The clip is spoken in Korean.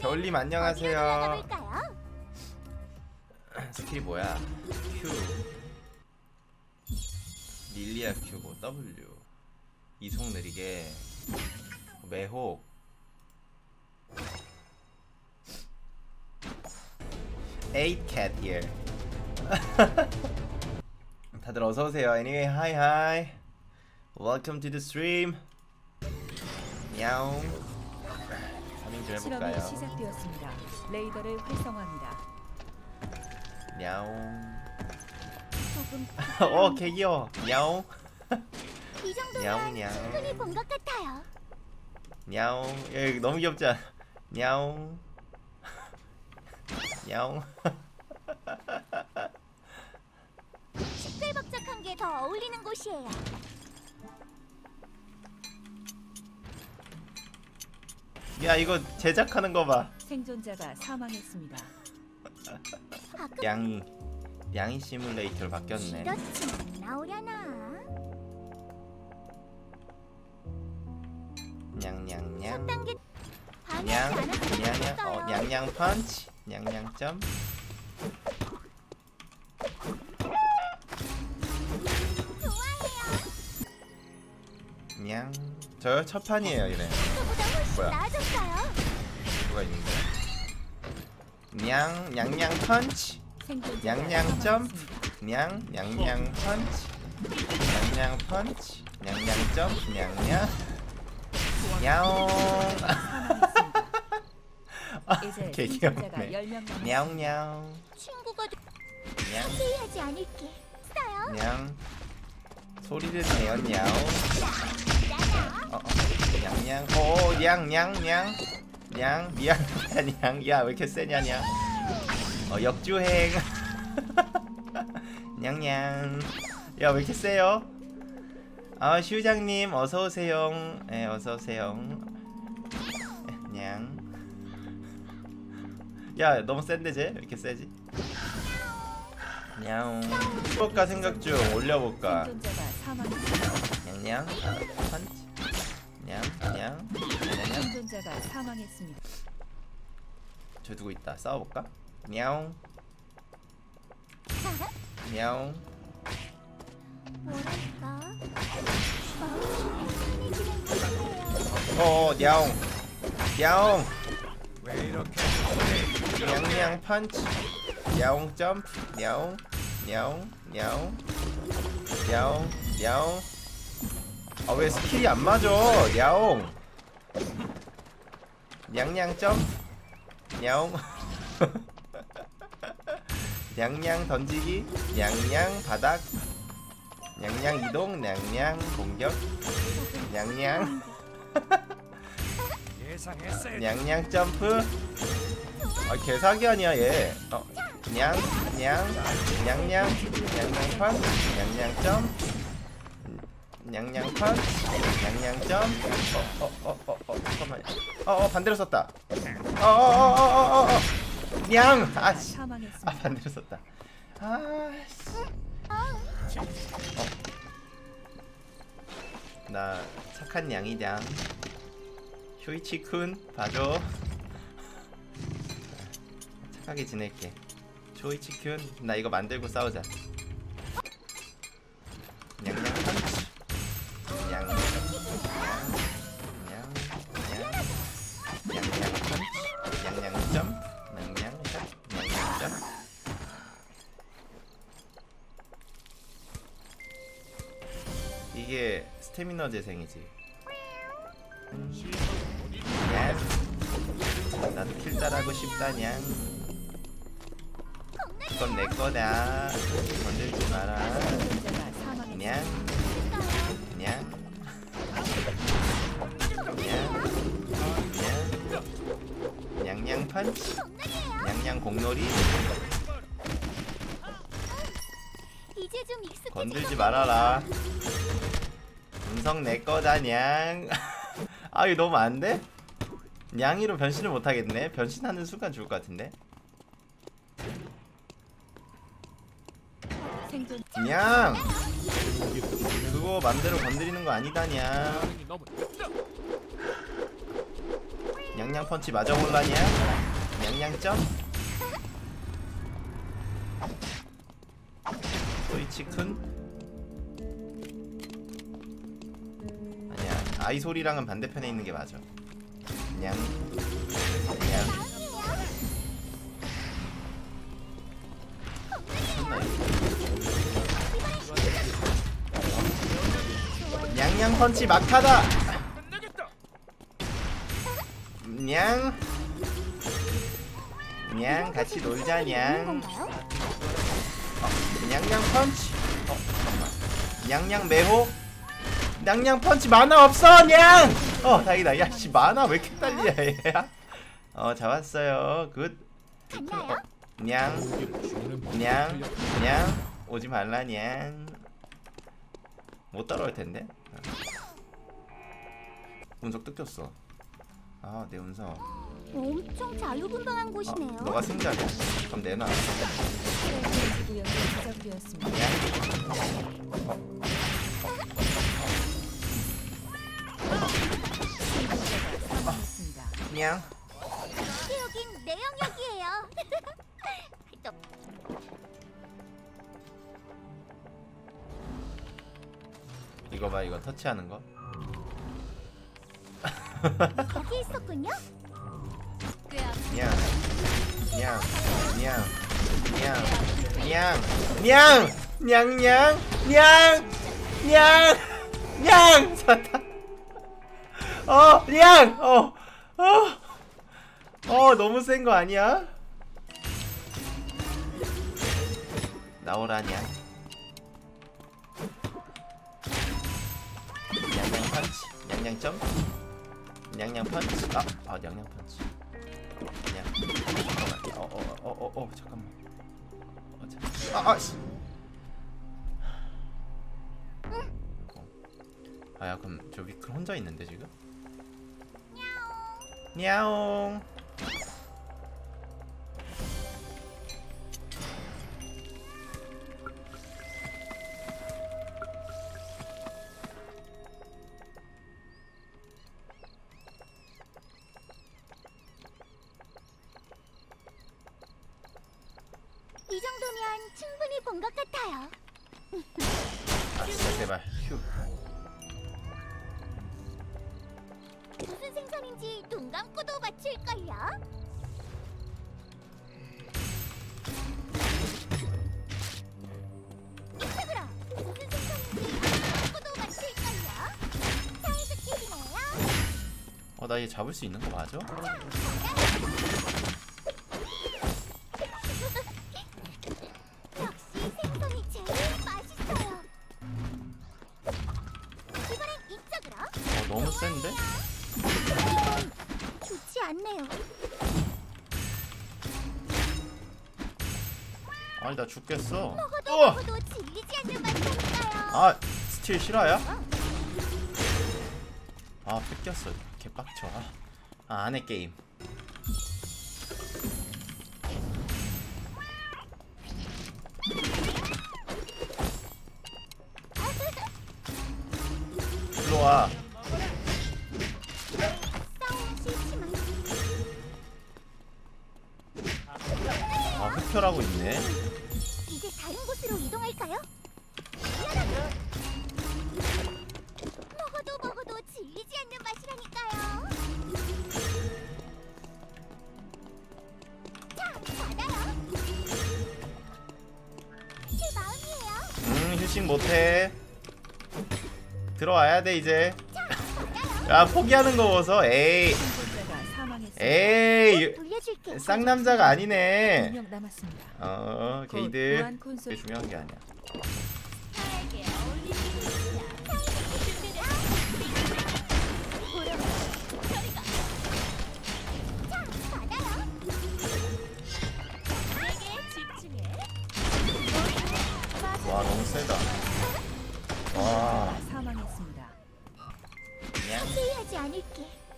겨울님 안녕하세요. 스킬이 뭐야? Q 릴리아 Q고 W 이속 느리게 매혹 Eight cat here. 다들 어서 오세요. Anyway, hi hi. Welcome to the stream. 야옹. 사밍 좀 실험이 해볼까요? 시작되었습니다. 레이더를 활성화합니다. 야옹. 조금 어, 개 귀여워. 야옹. 이 정도면. 충분히 본 것 같아요. 야옹. 야, 이거 너무 귀엽지 않아? 야옹. 야옹. 시끌벅적한 게 더 어울리는 곳이에요. 야, 이거 제작하는 거 봐. 생존자가 사망했습니다. 양이. 양이 시뮬레이터로 바뀌었네. 나오려나? 냥냥냥. 3단계 냥. 냥냥. 어. 냥냥 펀치. 냥냥 점. 냥. 저요 첫 판이에요, 이래. 뭐야? 뭐가 있는데? 냥, 냥냥 펀치. 생존자가 양양 점. 사망했습니다. 냥, 냥냥 펀치. 냥냥 펀치. 냥냥 점. 냥냥. 야옹. 사망했습니다. 이제 개 생존자가 귀엽네. 10명 남았습니다. 냐옹냐옹. 친구가 냥, 자세히 하지 않을게. 써요. 냥. 소리를 내요, 냐옹. 어, 어. 냥냥. 오, 냥, 냥, 냥. 냥, 미안. 냥, 야, 왜 이렇게 세냐, 냥. 어, 역주행. 냥냥. 야, 왜 이렇게 세요? 아, 슈장님, 어서오세요. 예, 어서오세요. 냥. 야, 너무 센데, 쟤? 왜 이렇게 세지? 냥. 해볼까 생각 중, 올려볼까. 냥냥. 펀치. 사망했습니다. 저 두고 있다. 싸워볼까? 냐옹. 냐옹. 같아요. 어, 냐옹. 냐옹. 냥냥 펀치. 냐옹 점프. 냐옹. 냐옹. 냐옹. 냐옹. 냐옹. 아, 왜 스킬이 안 맞아? 냐옹. 냥냥 점프. 냐옹. 냥냥 던지기. 냥냥 바닥. 냥냥 이동. 냥냥 공격. 냥냥. 냥냥 점프. 아 개사기 아니야 얘. 어. 냥, 냥, 냥냥, 냥냥 펀, 냥냥 점, 냥냥 펀, 냥냥 점. 어, 어, 어, 어, 어, 잠깐만. 어, 어, 반대로 썼다. 어, 어, 어, 어, 어, 어, 어. 냥, 아씨. 아. 반대로 썼다. 아씨. 어. 나 착한 양이장. 쇼이치쿤 봐줘. 착하게 지낼게. 쇼이치쿤 나 이거 만들고 싸우자. 스태미너 재생이지. 음. 야. 나도 킬 따라하고 싶다냥. 이건 내 거다. 건들지 마라. 냥, 냥, 냥, 냥, 냥냥 펀치, 냥냥 공놀이. 건들지 것 말아라. 음성 내 거다 냥. 아 이거 너무 안 돼? 냥이로 변신을 못 하겠네. 변신하는 순간 죽을 것 같은데. 냥. 그거 맘대로 건드리는 거 아니다 냥. 냥냥 펀치 맞아 볼라냐? 냥냥점? 소이치쿤? 아니야 아이 소리랑은 반대편에 있는 게 맞아 냥 냥. 미쳤나, 이거? 냥냥 펀치 막타다 냥. 냥 같이 놀자 냥. 건가요? 냥냥 펀치. 어 잠깐만. 냥냥 매호. 냥냥 펀치 mana 없어 냥. 어 다행이다. 야씨 mana 왜 이렇게 딸리야 얘야. 어 잡았어요. Good. 어, 냥. 냥. 냥. 오지 말라 냥. 못 따라올 텐데. 어. 운석 뜯겼어. 아 내 운석. 엄청 자유분방한 아, 곳이네요. 너가 승자냐? 그럼 내놔. 사망했습니다. 냥. 근데 여긴 내 영역이에요. 또 이거 봐 이거 터치하는 거. 거기 있었군요. 냥. 냥. 냥. 냥. 냥. 냥. 냥냥. 냥. 냥. 냥. 잡았다. 어, 냥. 어. 어. 어, 너무 센 거 아니야? 나오라 냥. 냥냥 펀치. 냥냥 점. 냥냥 펀치. 아, 아 냥냥 펀치. 냥. 잠깐만. 어, 어, 어, 어, 어, 잠깐만. 어, 자. 아, 아, 씨. 아, 야, 그럼 저 위클 혼자 있는데 지금? 냐옹. 이 정도면 충분히 본 것 같아요. 아, 제발. 휴. 무슨 생선인지 눈 감고도 맞힐걸요? 이쪽으로! 무슨 생선인지 눈 감고도 맞힐걸요? 사이즈끼리네요. 어, 나 얘 잡을 수 있는 거 맞아? 역 않네요. 아니, 나 죽겠어. 먹어도 어! 먹어도 질리지 않는 맛이니까요. 아, 스틸 실화야? 아, 뺏겼어. 개빡쳐. 아, 아 안해 게임. 네. 이제 다른 곳으로 이동할까요? 미안하다. 먹어도 먹어도 질리지 않는 맛이라니까요. 자, 받아요. 제 마음이에요. 음, 휴식 못해. 들어와야 돼 이제. 야, 포기하는 거 보소. 에이. 에이. 쌍남자가 아니네. 2명 남았습니다. 어, 곧 게이들. 중요한 게 아니야.